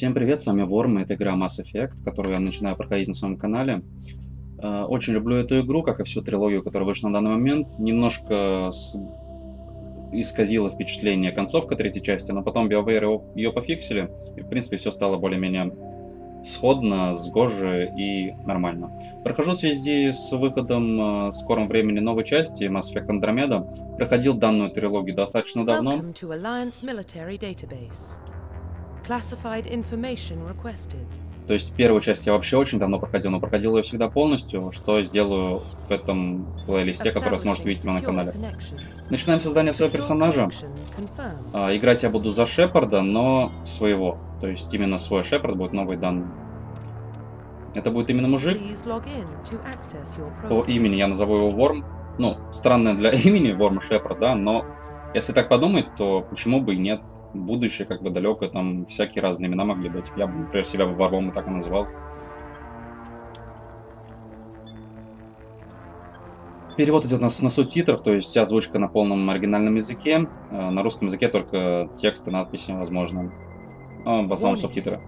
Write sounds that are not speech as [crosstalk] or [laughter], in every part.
Всем привет, с вами Ворм, это игра Mass Effect, которую я начинаю проходить на своем канале. Э, очень люблю эту игру, как и всю трилогию, которая вышла на данный момент. Немножко с... исказила впечатление концовка третьей части, но потом BioWare ее пофиксили, и в принципе все стало более-менее сходно, сгоже и нормально. Прохожу в связи с выходом э, в скором времени новой части Mass Effect Andromeda. Проходил данную трилогию достаточно давно. Classified information requested. То есть первую часть я вообще очень давно проходил, но проходил ее всегда полностью, что сделаю в этом плейлисте, который сможет видеть на канале. Начинаем создание своего персонажа. А, играть я буду за Шепарда, но своего. То есть именно свой Шепард будет новый дан. Это будет именно мужик. По имени я назову его Ворм. Ну, странное для [laughs] имени Ворм Шепард, да, но если так подумать, то почему бы и нет? Будущее как бы далекое, там всякие разные имена могли быть. Я бы, например, себя бы Варвом и так и называл. Перевод идет на, на субтитрах, то есть вся озвучка на полном оригинальном языке. Э, на русском языке только текст и надписи возможно. Но в основном субтитры.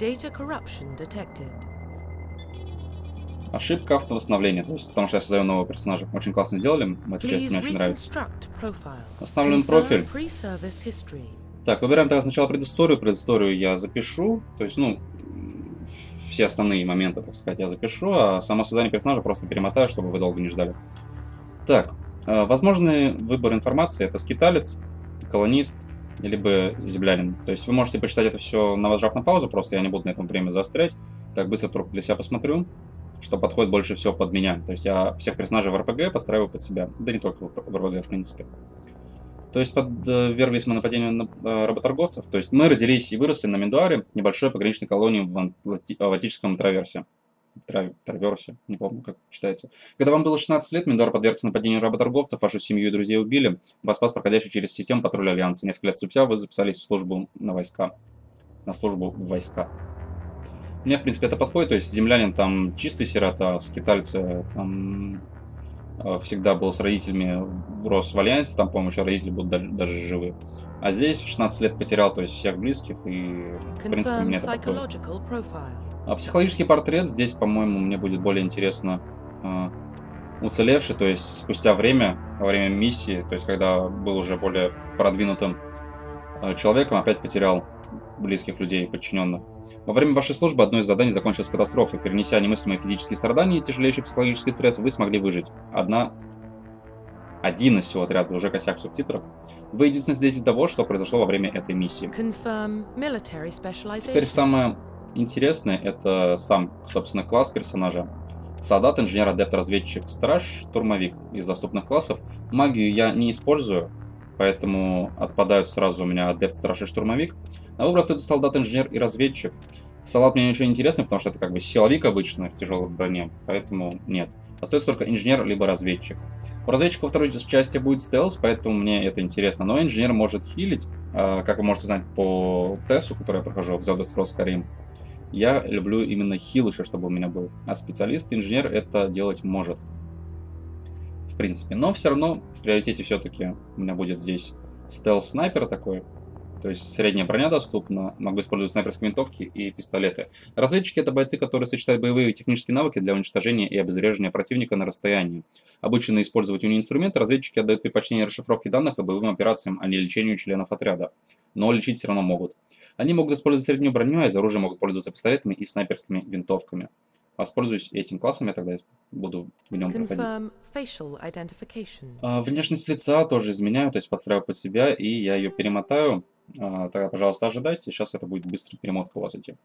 Ошибка автовосстановления, то есть потому что я создаю нового персонажа. Очень классно сделали, эта часть мне очень нравится. Восстанавливаем профиль. Так, выбираем тогда сначала предысторию. Предысторию я запишу, то есть, ну, все основные моменты, так сказать, я запишу, а само создание персонажа просто перемотаю, чтобы вы долго не ждали. Так, э, возможный выбор информации это скиталец, колонист, либо землянин. То есть вы можете почитать это все, нажав на паузу, просто я не буду на этом время заострять. Так, быстро только для себя посмотрю что подходит больше всего под меня. То есть я всех персонажей в РПГ подстраиваю под себя. Да не только в РПГ, в принципе. То есть подверглись мы нападению на э, работорговцев. То есть мы родились и выросли на Мендуаре, небольшой пограничной колонии в, в Атическом траверсе. Трав... Траверсе, не помню, как читается. Когда вам было 16 лет, Мендуар подвергся нападению работорговцев, вашу семью и друзей убили, вас спас проходящий через систему патруля Альянса. Несколько лет спустя вы записались в службу на войска. На службу в войска. Мне, в принципе, это подходит. То есть землянин там чистый сирота, скитальцы там э, всегда был с родителями, рос в альянсе, там, по-моему, еще родители будут даже, даже живы. А здесь в 16 лет потерял, то есть всех близких, и, в принципе, мне это подходит. А психологический портрет здесь, по-моему, мне будет более интересно э, уцелевший, то есть спустя время, во время миссии, то есть когда был уже более продвинутым э, человеком, опять потерял близких людей, подчиненных. Во время вашей службы одно из заданий закончилось катастрофой. Перенеся немыслимые физические страдания и тяжелейший психологический стресс, вы смогли выжить. Одна один из всего отряда, уже косяк в субтитрах. Вы единственный свидетель того, что произошло во время этой миссии. Теперь самое интересное, это сам, собственно, класс персонажа. Солдат, инженер, адепт, разведчик, страж, штурмовик из доступных классов. Магию я не использую, поэтому отпадают сразу у меня адепт, страж и штурмовик. На выбор остается солдат, инженер и разведчик. Солдат мне ничего не интересно, потому что это как бы силовик обычно в тяжелой броне, поэтому нет. Остается только инженер либо разведчик. У разведчика во второй части будет стелс, поэтому мне это интересно. Но инженер может хилить, а, как вы можете знать по тесту, который я прохожу в Zelda Scrolls Skyrim. Я люблю именно хилыша, чтобы у меня был. А специалист, инженер это делать может принципе. Но все равно в приоритете все-таки у меня будет здесь стелс-снайпер такой. То есть средняя броня доступна, могу использовать снайперские винтовки и пистолеты. Разведчики это бойцы, которые сочетают боевые и технические навыки для уничтожения и обезвреживания противника на расстоянии. Обученные использовать уни инструменты, разведчики отдают предпочтение расшифровке данных и боевым операциям, а не лечению членов отряда. Но лечить все равно могут. Они могут использовать среднюю броню, а из оружия могут пользоваться пистолетами и снайперскими винтовками. Воспользуюсь этим классом, я тогда буду в нем проходить. А, внешность лица тоже изменяю, то есть подстраиваю под себя, и я ее перемотаю. А, тогда, пожалуйста, ожидайте. Сейчас это будет быстрая перемотка у вас идти.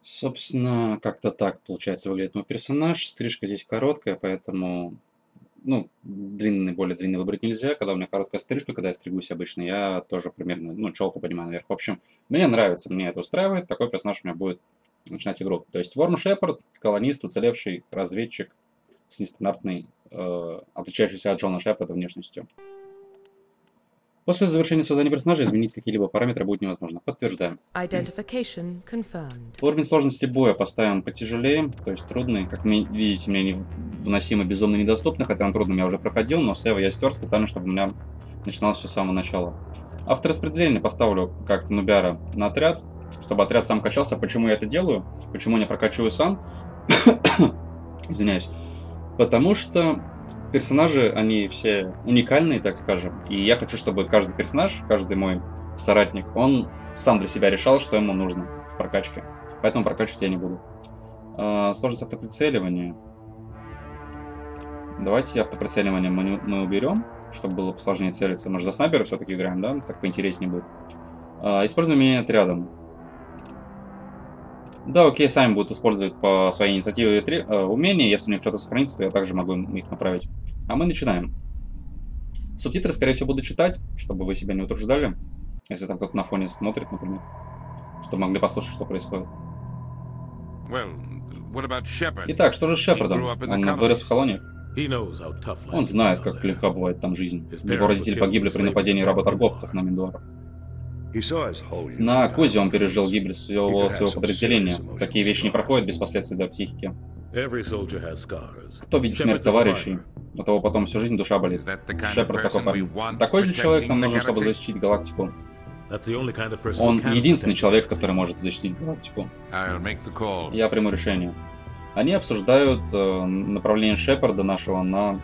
Собственно, как-то так получается выглядит мой персонаж. Стрижка здесь короткая, поэтому ну, длинный, более длинный выбрать нельзя. Когда у меня короткая стрижка, когда я стригусь обычно, я тоже примерно, ну, челку поднимаю наверх. В общем, мне нравится, мне это устраивает. Такой персонаж у меня будет начинать игру. То есть Ворм Шепард, колонист, уцелевший разведчик с нестандартной, э, отличающийся от Джона Шепарда внешностью. После завершения создания персонажа изменить какие-либо параметры будет невозможно. Подтверждаем. Уровень сложности боя поставим потяжелее, то есть трудный. Как видите, мне невыносимо безумно недоступно, хотя на трудном я уже проходил, но сейва я стер специально, чтобы у меня начиналось все с самого начала. Автораспределение поставлю как нубяра на отряд, чтобы отряд сам качался. Почему я это делаю? Почему не прокачиваю сам? [coughs] Извиняюсь. Потому что персонажи, они все уникальные, так скажем. И я хочу, чтобы каждый персонаж, каждый мой соратник, он сам для себя решал, что ему нужно в прокачке. Поэтому прокачивать я не буду. А, сложность автоприцеливания. Давайте автоприцеливание мы, мы уберем, чтобы было посложнее целиться. Мы же за снайпера все-таки играем, да? Так поинтереснее будет. А, используем меня отрядом. Да, окей, сами будут использовать по своей инициативе э, умения. Если у них что-то сохранится, то я также могу их направить. А мы начинаем. Субтитры, скорее всего, буду читать, чтобы вы себя не утруждали. Если там кто-то на фоне смотрит, например. Чтобы могли послушать, что происходит. Итак, что же с Шепардом? Он вырос в колониях. Он знает, как легко бывает там жизнь. Его родители погибли при нападении работорговцев на Миндуар. На Кузе он пережил гибель своего, своего подразделения. Такие вещи не проходят без последствий для психики. Кто видит смерть товарищей, у того потом всю жизнь душа болит. Шепард такой парень. Такой же человек нам нужен, чтобы защитить галактику. Он единственный человек, который может защитить галактику. Я приму решение. Они обсуждают э, направление Шепарда нашего на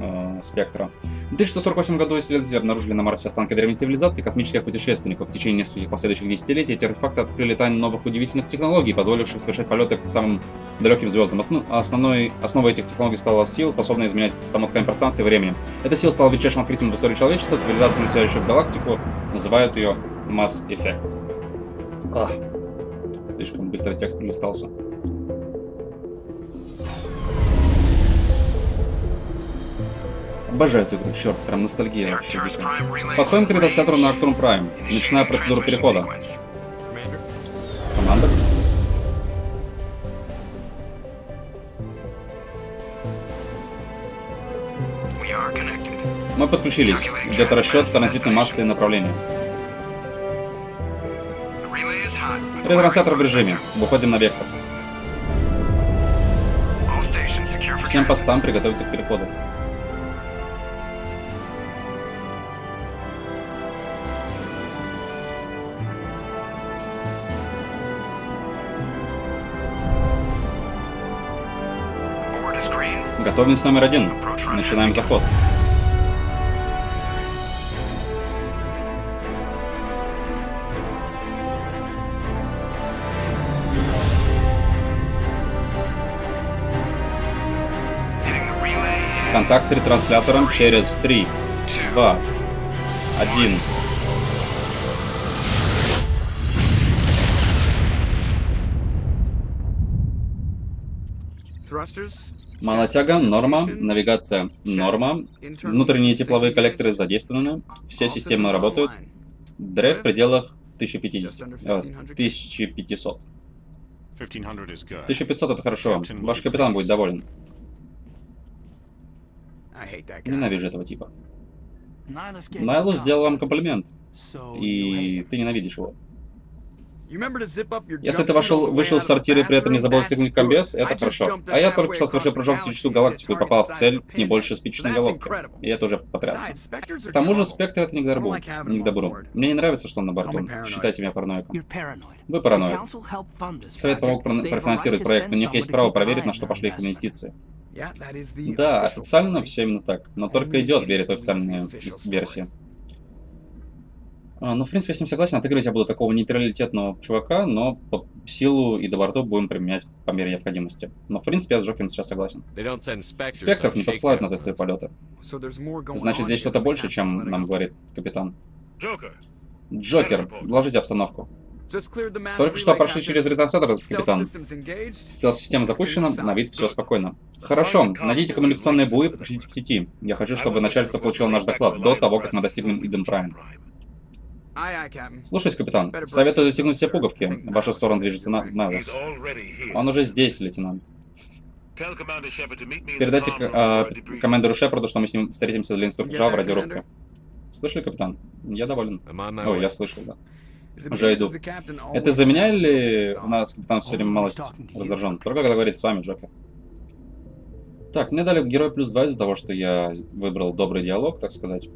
э, спектра. В 1148 году исследователи обнаружили на Марсе останки древней цивилизации космических путешественников. В течение нескольких последующих десятилетий эти артефакты открыли тайны новых удивительных технологий, позволивших совершать полеты к самым далеким звездам. Основ... Основной... Основой этих технологий стала сила, способная изменять саму ткань пространства и времени. Эта сила стала величайшим открытием в истории человечества. Цивилизация, населяющая галактику, называют ее Mass Effect. Ах, слишком быстро текст пролистался. Обожаю эту игру, черт, прям ностальгия вообще. Подходим к редактатору на Arcturn Prime. Начинаю процедуру перехода. Команда. Мы подключились. Где-то расчет транзитной массы и направления. Ретранслятор в режиме. Выходим на вектор. Всем постам приготовиться к переходу. Готовность номер один. Начинаем заход. Контакт с ретранслятором через 3, 2, 1. Thrusters Малотяга – норма, навигация – норма, внутренние тепловые коллекторы задействованы, все системы работают, драйв в пределах 1050, э, 1500. 1500 это хорошо, ваш капитан будет доволен. Ненавижу этого типа. Найлус сделал вам комплимент, и ты ненавидишь его. Если ты вошел, вышел из сортира и при этом не забыл стегнуть комбез, это хорошо. А я только что совершил прыжок в всю галактику и попал в цель не больше спичечной головки. И это уже потрясно. К тому же Спектр это не к добру. Не к добру. Мне не нравится, что он на борту. Считайте меня параноиком. Вы параноик. Совет помог профинансировать проект, но у них есть право проверить, на что пошли их инвестиции. Да, официально все именно так. Но только идет верит в официальные версии. А, ну, в принципе, я с ним согласен. Отыгрывать я буду такого нейтралитетного чувака, но по силу и до борту будем применять по мере необходимости. Но, в принципе, я с Джокером сейчас согласен. Спектров не посылают на тестовые полеты. Значит, здесь что-то больше, чем нам говорит капитан. Джокер, доложите обстановку. Только что прошли через ретрансатор, капитан. Стелс-система запущена, на вид все спокойно. Хорошо, найдите коммуникационные буи и к сети. Я хочу, чтобы начальство получило наш доклад до того, как мы достигнем Иден Прайм. Слушаюсь, капитан. Советую застегнуть все пуговки. В вашу сторону движется на Найлос. Он уже здесь, лейтенант. Передайте э, командиру Шепарду, что мы с ним встретимся для инструктажа в радиорубке. Слышали, капитан? Я доволен. О, я слышал, да. Уже иду. Это за меня или у нас капитан все время малость раздражен? Только когда говорит с вами, Джокер. Так, мне дали герой плюс 2 из-за того, что я выбрал добрый диалог, так сказать.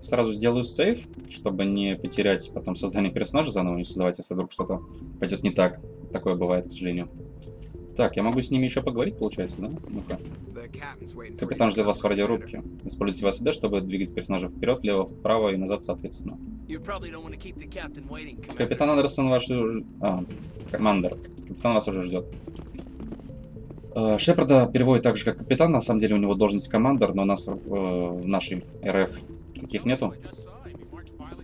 Сразу сделаю сейв, чтобы не потерять потом создание персонажа заново, не создавать, если вдруг что-то пойдет не так. Такое бывает, к сожалению. Так, я могу с ними еще поговорить, получается, да? Ну-ка. Капитан ждет вас в радиорубке. Используйте вас СД, чтобы двигать персонажа вперед, лево, вправо и назад, соответственно. Капитан Андерсон ваш... А, командор. Капитан вас уже ждет. Э, Шепарда переводит так же, как капитан. На самом деле у него должность командор, но у нас э, в нашей РФ таких нету.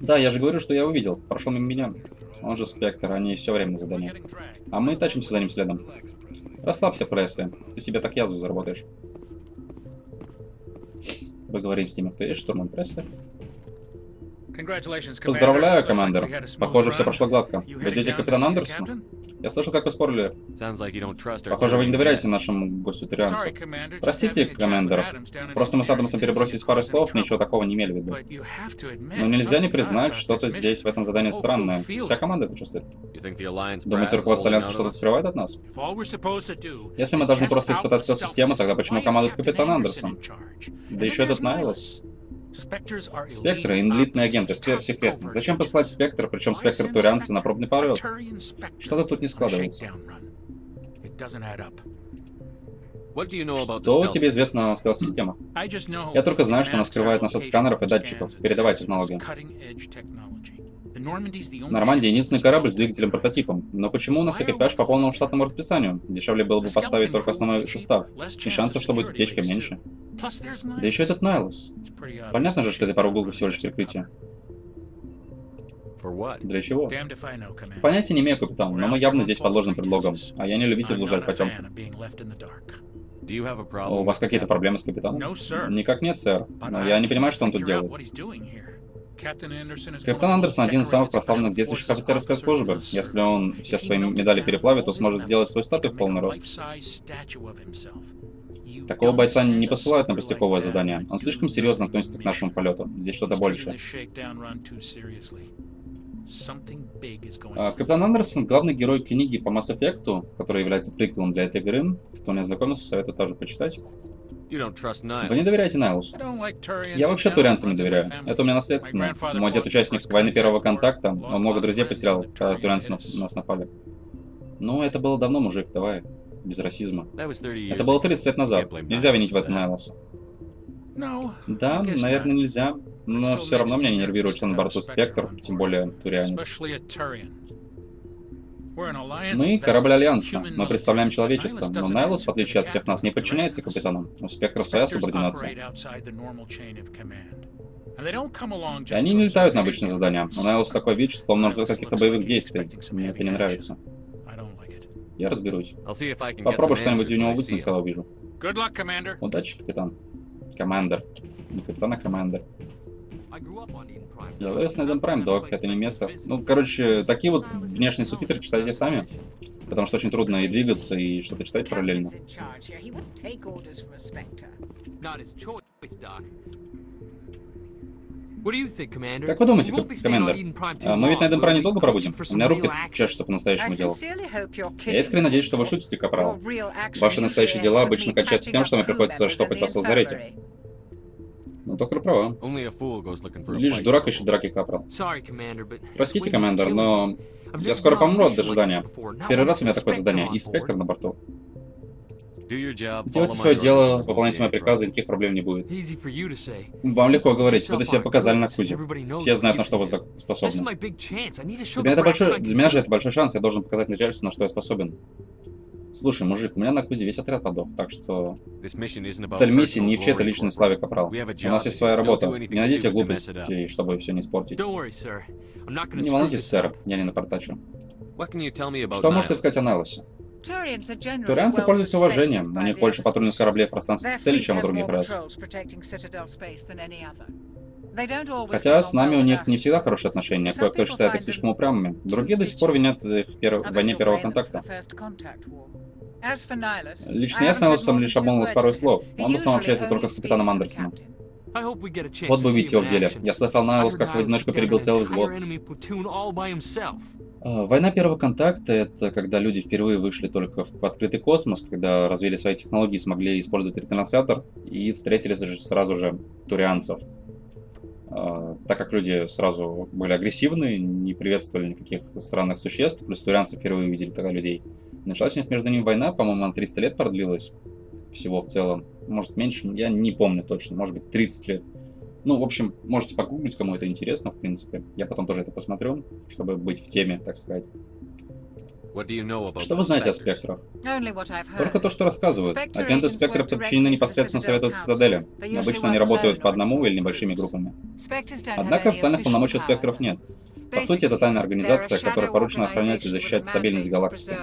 Да, я же говорю, что я увидел. Прошел мимо меня. Он же Спектр, они все время на задании. А мы тащимся за ним следом. Расслабься, Пресли. Ты себе так язву заработаешь. Поговорим с ними, кто есть штурман Пресли. Поздравляю, командир. Похоже, все прошло гладко. Вы идете капитан Андерсон? Я слышал, как вы спорили. Похоже, вы не доверяете нашему гостю Триансу. Простите, командир. Просто мы с Адамсом перебросились пару слов, ничего такого не имели в виду. Но нельзя не признать, что-то здесь в этом задании странное. Вся команда это чувствует. Думаете, руководство Альянса что-то скрывает от нас? Если мы должны просто испытать эту систему, тогда почему командует капитан Андерсон? Да еще этот Найлос. Спектры — элитные агенты, сверхсекретные. Зачем посылать Спектр, причем Спектр Турианца на пробный полет? Что-то тут не складывается. Что тебе известно о стелс-системах? Я только знаю, что она скрывает нас от сканеров и датчиков. Передавай технологии. Нормандия — единственный корабль с двигателем-прототипом. Но почему у нас экипаж по полному штатному расписанию? Дешевле было бы поставить только основной состав. И шансов, что будет утечка, меньше. Да еще этот Найлос. Понятно же, что это пару Google всего лишь прикрытие. Для чего? Понятия не имею, капитан, но мы явно здесь под ложным предлогом, а я не любитель блужать потемкам. У вас какие-то проблемы с капитаном? Никак нет, сэр. Но я не понимаю, что он тут делает. Капитан Андерсон один из самых прославленных действующих офицеров спецслужбы. Если он все свои медали переплавит, то сможет сделать свой статую в полный рост. Такого бойца не посылают на пустяковое задание. Он слишком серьезно относится к нашему полету. Здесь что-то больше. А, Капитан Андерсон — главный герой книги по Mass Effect, который является приквелом для этой игры. Кто не ознакомился, советую тоже почитать. Вы не доверяете Найлусу? Я вообще турианцам не доверяю. Это у меня наследственно. Мой дед участник войны первого контакта. Он много друзей потерял, когда турианцы на нас напали. Ну, это было давно, мужик, давай. Без расизма. Это было 30 лет назад. Нельзя винить в этом Найлоса. Да, наверное, нельзя. Но все равно меня нервирует, что на борту Спектр, тем более турианец. Мы — корабль Альянса. Мы представляем человечество. Но Найлос, в отличие от всех нас, не подчиняется капитанам. У Спектра своя субординация. И они не летают на обычные задания. У Найлос такой вид, что он ждет каких-то боевых действий. Мне это не нравится. Я разберусь. Попробуй что-нибудь у него вытянуть, когда увижу. Удачи, капитан. Командер. Не капитан, а командер. Я вырос на Эдем Прайм, док, это не место. Ну, короче, такие вот внешние субтитры читайте сами. Потому что очень трудно и двигаться, и что-то читать параллельно. Как вы думаете, командир? А мы ведь на этом прайме долго проводим? У меня руки чешутся по настоящему делу. Я искренне надеюсь, что вы шутите, капрал. Ваши настоящие дела обычно кончаются тем, что мне приходится штопать вас в лазарете. Ну, доктор права. Лишь дурак ищет драки капрал. Простите, командир, но я скоро помру от ожидания. Первый раз у меня такое задание, и спектр на борту. Делайте свое дело, выполняйте мои приказы, никаких проблем не будет. Вам легко говорить, вы до себя показали на Кузе. Все знают, на что вы способны. Для меня, это большой, для меня же это большой шанс, я должен показать начальству, на что я способен. Слушай, мужик, у меня на Кузе весь отряд подох, так что... Цель миссии не в чьей-то личной славе, Капрал. У нас есть своя работа. Не найдите глупостей, чтобы все не испортить. Не волнуйтесь, сэр, я не напортачу. Что можете сказать о Найлосе? Турианцы пользуются уважением, у них больше патрульных кораблей в пространстве цели, чем у других рас. Хотя с нами у них не всегда хорошие отношения, кое-кто считает их слишком упрямыми. Другие до сих пор винят их в пер... войне первого контакта. Лично я с Найлосом лишь обмолвился пару слов. Он в основном общается только с капитаном Андерсоном. Вот бы увидеть его в деле. Я слыхал, Найлос как в одиночку перебил целый взвод. А, война первого контакта — это когда люди впервые вышли только в открытый космос, когда развили свои технологии, смогли использовать ретранслятор и встретили сразу же турианцев. А, так как люди сразу были агрессивны, не приветствовали никаких странных существ, плюс турианцы впервые увидели тогда людей. Началась у них между ними война, по-моему, она 300 лет продлилась всего в целом. Может меньше, я не помню точно, может быть 30 лет. Ну, в общем, можете погуглить, кому это интересно, в принципе. Я потом тоже это посмотрю, чтобы быть в теме, так сказать. Что вы знаете о спектрах? Только то, что рассказывают. Агенты спектра подчинены непосредственно Совету Цитадели. Обычно они работают по одному или небольшими группами. Однако официальных полномочий спектров нет. По сути, это тайная организация, которая поручена охранять и защищать стабильность галактики.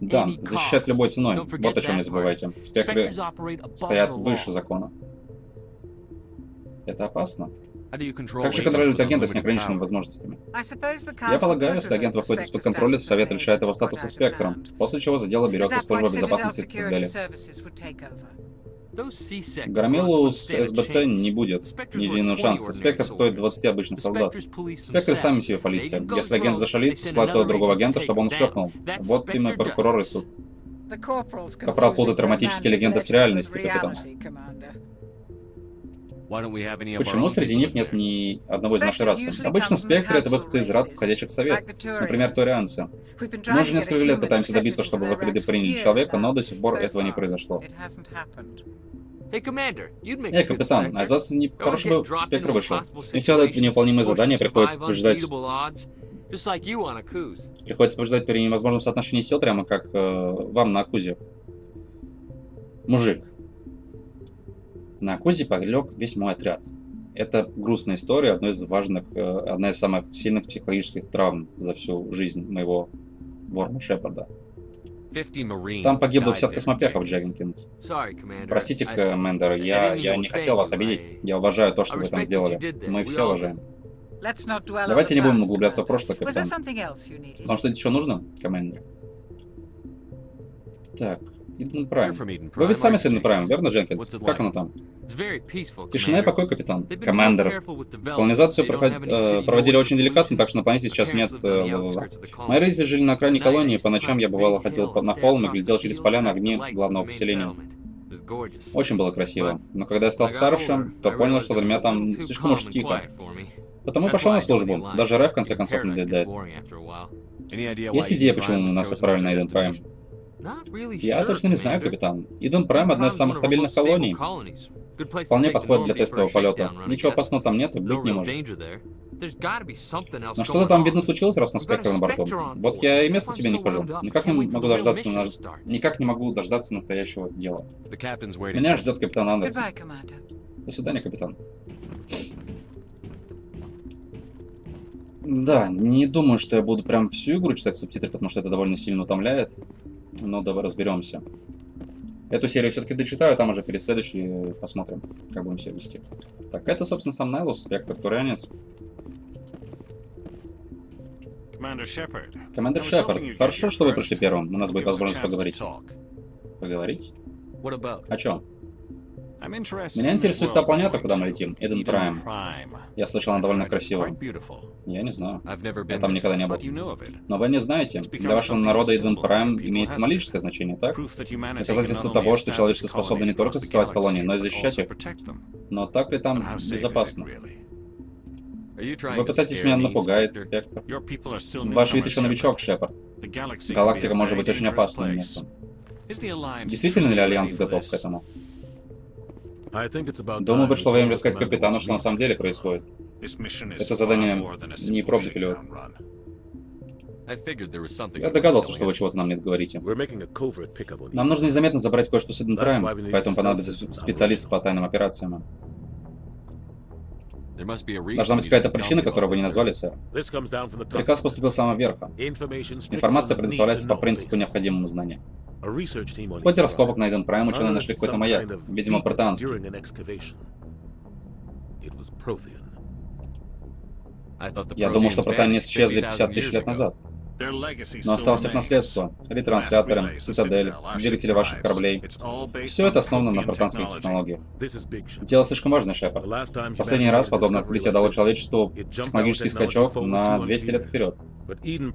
Да, защищать любой ценой. Вот о чем не забывайте. Спектры стоят выше закона. Это опасно. Как же контролировать агента с неограниченными возможностями? Я полагаю, если агент выходит из-под контроля, Совет лишает его статуса спектром, после чего за дело берется служба безопасности Цитадели. Громилу с СБЦ не будет. Ни единого шанса. Спектр стоит 20 обычных солдат. Спектры сами себе полиция. Если агент зашалит, послать того другого агента, чтобы он шлепнул. Вот им и прокурор и суд. Капрал путает драматические легенды с реальностью, капитан. Почему среди них нет ни одного из нашей расы? Обычно спектры — это выходцы из рас, входящих в совет. Например, торианцы. Мы уже несколько лет пытаемся добиться, чтобы в их ряды приняли человека, но до сих пор этого не произошло. Эй, капитан, а из вас не хороший бы спектр вышел. Не всегда дают невыполнимые задания, приходится побеждать... Приходится побеждать при невозможном соотношении сил, прямо как э, вам на Акузе. Мужик, на Акузе полег весь мой отряд. Это грустная история, одна из важных, э, одна из самых сильных психологических травм за всю жизнь моего Ворма Шепарда. Там погибло 50 космопехов, Джегенкинс. Простите, командер, я, я не хотел вас обидеть. Я уважаю то, что вы там сделали. Мы все уважаем. Давайте не будем углубляться в прошлое, капитан. Вам что-то еще нужно, командир? Так, Иден Прайм. Вы ведь сами с Иден Прайм, верно, Дженкинс? Как оно там? Тишина и покой, капитан. Командер. Колонизацию проход... э, проводили очень деликатно, так что на планете сейчас нет... Э, Мои родители жили на окраине колонии, по ночам я бывало ходил на холм и глядел через поля на огни главного поселения. Очень было красиво. Но когда я стал старше, то понял, что меня там слишком уж тихо. Потому пошел на службу. Даже Рай в конце концов не надоедает. Есть идея, почему у нас отправили на Иден Прайм? Я точно не знаю, капитан. Иден Прайм — одна из самых стабильных колоний. Вполне подходит для тестового полета. Ничего опасного там нет и быть не может. Но что-то там, видно, случилось, раз на спектр на борту. Вот я и места себе не хожу. Никак не могу дождаться, на... Никак не могу дождаться настоящего дела. Меня ждет капитан Андерсон. До свидания, капитан. Да, не думаю, что я буду прям всю игру читать субтитры, потому что это довольно сильно утомляет. Но давай разберемся. Эту серию все-таки дочитаю, там уже перед следующей посмотрим, как будем себя вести. Так, это, собственно, сам Найлус, Вектор Турианец. Командир Шепард, хорошо, что вы пришли первым. У нас будет возможность поговорить. Поговорить? О чем? Меня интересует та планета, куда мы летим, Эден Прайм. Я слышал, она довольно красивая. Я не знаю. Я там никогда не был. Но вы не знаете, для вашего народа Эден Прайм имеет символическое значение, так? Доказательство того, что человечество способно не только создавать колонии, но и защищать их. Но так ли там безопасно? Вы пытаетесь меня напугать, Спектр. Ваш вид еще новичок, Шепард. Галактика может быть очень опасным местом. Действительно ли Альянс готов к этому? Думаю, пришло время рассказать капитану, что на самом деле происходит. Это задание не пробный перелет. Я догадался, что вы чего-то нам не говорите. Нам нужно незаметно забрать кое-что с Эден Прайм, поэтому понадобится специалист по тайным операциям. Должна быть какая-то причина, которую вы не назвали, сэр. Приказ поступил с самого верха. Информация предоставляется по принципу необходимого знания. В ходе раскопок на Эден Прайм ученые нашли какой-то маяк, видимо, протеанский. Я думал, что протеане исчезли 50 тысяч лет назад. Но осталось их наследство. Ретрансляторы, цитадель, двигатели ваших кораблей. Все это основано на протанских технологиях. Дело слишком важное, Шепард. Последний раз подобное открытие дало человечеству технологический скачок на 200 лет вперед.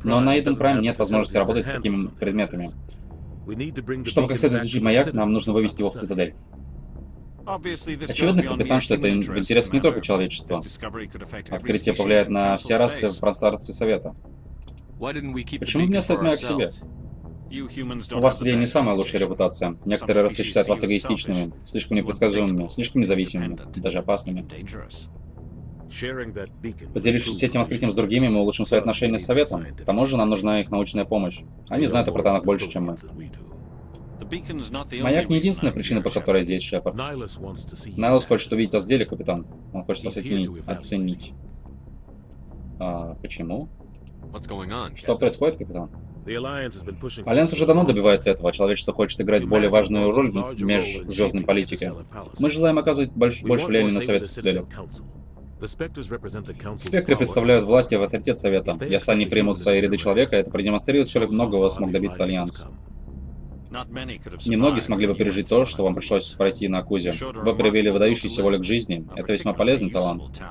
Но на Eden Prime нет возможности работать с такими предметами. Чтобы как следует изучить маяк, нам нужно вывести его в цитадель. Очевидно, капитан, что это в интересах не только человечества. Открытие повлияет на все расы в пространстве Совета. Почему не оставить меня к себе? У вас, людей, не самая лучшая репутация. Некоторые расы считают вас эгоистичными, слишком непредсказуемыми, слишком независимыми, даже опасными. Поделившись этим открытием с другими, мы улучшим свои отношения с Советом. К тому же нам нужна их научная помощь. Они знают о протонах больше, чем мы. Маяк не единственная причина, по которой я здесь, Шепард. Найлос хочет увидеть вас в деле, капитан. Он хочет вас оценить. А, почему? Что происходит, капитан? Альянс уже давно добивается этого. Человечество хочет играть более важную роль в межзвездной политике. Мы желаем оказывать больше, больше влияния на Совет Цитадели. Спектры представляют власть и авторитет Совета. Если они примут свои ряды человека, это продемонстрирует, сколько многого смог добиться Альянс. Немногие смогли бы пережить то, что вам пришлось пройти на Акузе. Вы проявили выдающийся волю к жизни. Это весьма полезный талант.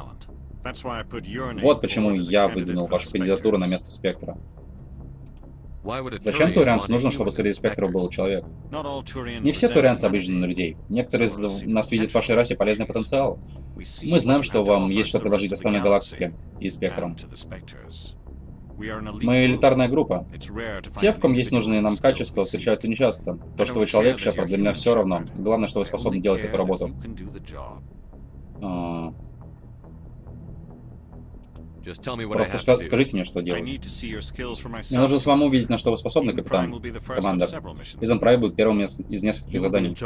Вот почему я выдвинул вашу кандидатуру на место Спектра. Зачем Турианцу нужно, чтобы среди Спектров был человек? Не все Турианцы обижены на людей. Некоторые из нас видят в вашей расе полезный потенциал. Мы знаем, что вам есть что предложить остальной галактике и Спектрам. Мы элитарная группа. Те, в ком есть нужные нам качества, встречаются нечасто. То, что вы человек, Шепард, для меня все равно. Главное, что вы способны делать эту работу. Просто скажите мне, что делать. Мне нужно самому увидеть, на что вы способны, капитан. Командор. Изон Прайм будет первым из нескольких заданий.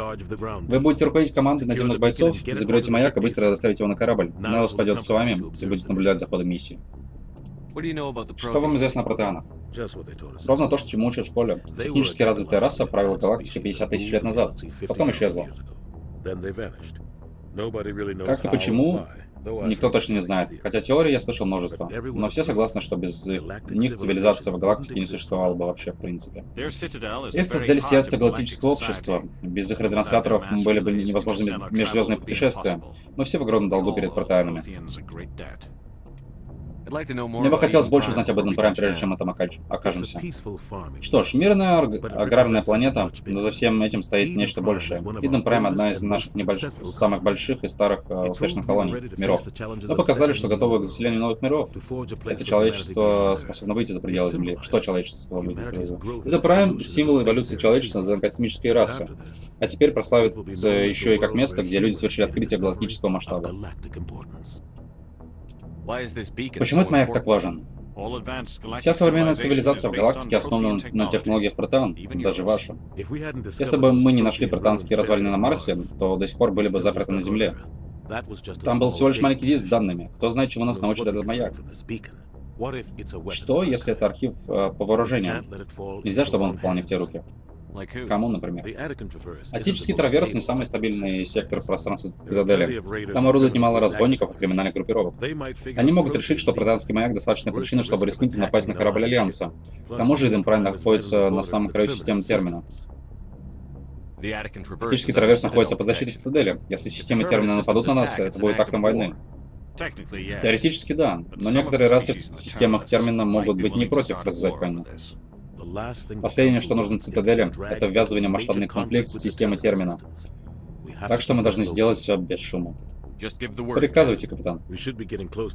Вы будете руководить командой наземных бойцов, заберете маяк и быстро доставите его на корабль. Нелос пойдет с вами и будет наблюдать за ходом миссии. Что вам известно о протеанах? Ровно то, что чему учат в школе. Технически развитая раса правила галактики 50 тысяч лет назад. Потом исчезла. Как и почему, Никто точно не знает, хотя теории я слышал множество. Но все согласны, что без них цивилизация в галактике не существовала бы вообще в принципе. Их цитадель сердца галактического общества. Без их ретрансляторов были бы невозможны межзвездные путешествия. Мы все в огромном долгу перед протеанами. Мне бы хотелось больше узнать об этом прямо прежде, чем мы там окажемся. Что ж, мирная аграрная планета, но за всем этим стоит нечто большее. Иден Прайм одна из наших небольших, самых больших и старых э, успешных колоний, миров. Мы показали, что готовы к заселению новых миров. Это человечество способно выйти за пределы Земли. Что человечество способно выйти за пределы Земли? Иден Прайм — символ эволюции человечества до космической расы. А теперь прославится еще и как место, где люди совершили открытие галактического масштаба. Почему этот маяк так важен? Вся современная цивилизация в галактике основана на технологиях протеан, даже ваша. Если бы мы не нашли протеанские развалины на Марсе, то до сих пор были бы заперты на Земле. Там был всего лишь маленький диск с данными. Кто знает, чего нас научит этот маяк? Что, если это архив э, по вооружению? Нельзя, чтобы он попал не в те руки. Кому, например? Атический траверс не самый стабильный сектор пространства Цитадели. Там орудует немало разбойников и криминальных группировок. Они могут решить, что британский маяк достаточно причина, чтобы рискнуть и напасть на корабль Альянса. К тому же Прайм находится на самом краю системы термина. Атический траверс находится под защитой Цитадели. Если системы термина нападут на нас, это будет актом войны. Теоретически да, но некоторые расы в системах термина могут быть не против развязать войну. Последнее, что нужно Цитадели, это ввязывание в масштабный конфликт с системой термина. Так что мы должны сделать все без шума. Приказывайте, капитан.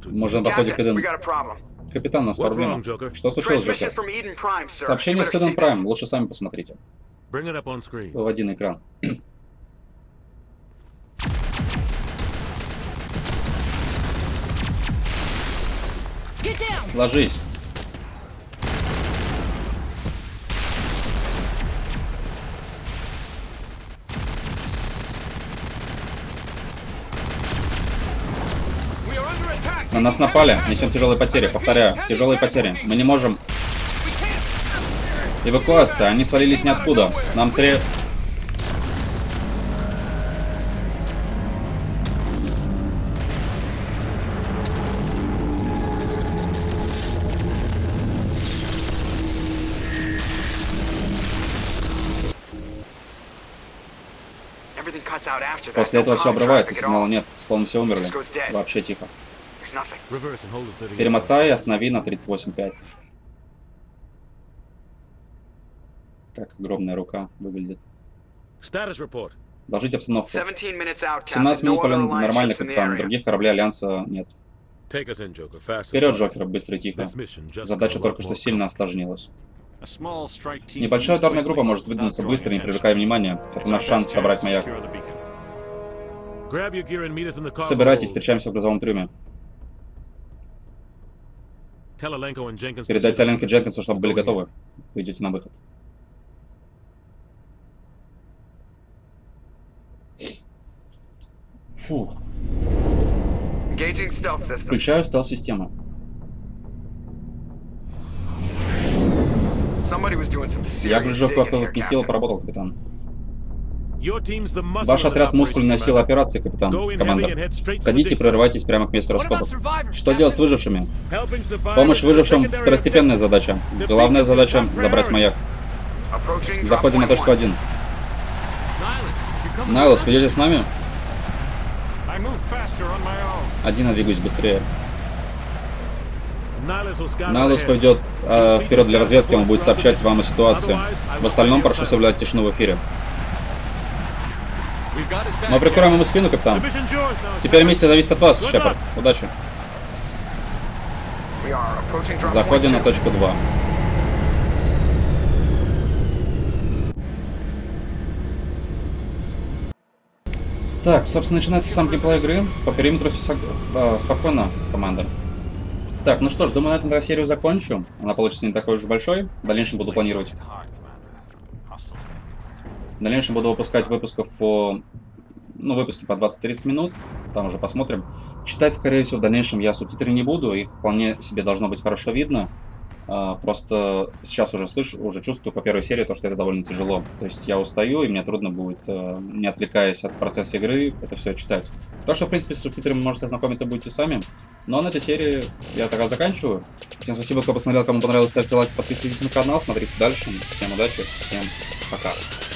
Мы уже на подходе к Эден. Капитан, у нас проблема. Что случилось, Джокер? Сообщение с Эден Прайм. Лучше сами посмотрите. Выводи на экран. Ложись. На нас напали, несем тяжелые потери. Повторяю, тяжелые потери. Мы не можем... Эвакуация, они свалились ниоткуда. Нам три... После этого все обрывается, сигнала нет, словно все умерли. Вообще тихо. Перемотай и останови на 38.5. Как огромная рука выглядит. Доложите обстановку. 17 минут полен нормальный, капитан. Других кораблей Альянса нет. Вперед, Джокер, быстро и тихо. Задача только что сильно осложнилась. Небольшая ударная группа может выдвинуться быстро, не привлекая внимания. Это наш шанс собрать маяк. Собирайтесь, встречаемся в грузовом трюме. Передайте Аленке Дженкинсу, чтобы были готовы. Вы идете на выход. Фу. Включаю стелс-систему. Я гляжу, как тут нехило поработал, капитан. Ваш отряд мускульная сила операции, капитан. Командор. Входите и прорывайтесь прямо к месту раскопок. Что делать с выжившими? Помощь выжившим – второстепенная задача. Главная задача – забрать маяк. Заходим на точку 1. Найлос, вы с нами? Один, я двигаюсь быстрее. Найлос пойдет э, вперед для разведки, он будет сообщать вам о ситуации. В остальном прошу соблюдать тишину в эфире. Мы прикроем ему спину, капитан. Теперь миссия зависит от вас, Шепард. Удачи. Заходим на точку 2. Так, собственно, начинается сам геймплей игры. По периметру все э, спокойно, команда. Так, ну что ж, думаю, на этом серию закончу. Она получится не такой уж большой. В дальнейшем буду планировать в дальнейшем буду выпускать выпусков по... Ну, выпуски по 20-30 минут. Там уже посмотрим. Читать, скорее всего, в дальнейшем я субтитры не буду. Их вполне себе должно быть хорошо видно. А, просто сейчас уже слышу, уже чувствую по первой серии то, что это довольно тяжело. То есть я устаю, и мне трудно будет, э, не отвлекаясь от процесса игры, это все читать. То, что, в принципе, с субтитрами можете ознакомиться будете сами. Но на этой серии я тогда заканчиваю. Всем спасибо, кто посмотрел, кому понравилось, ставьте лайк, подписывайтесь на канал, смотрите дальше. Всем удачи, всем пока.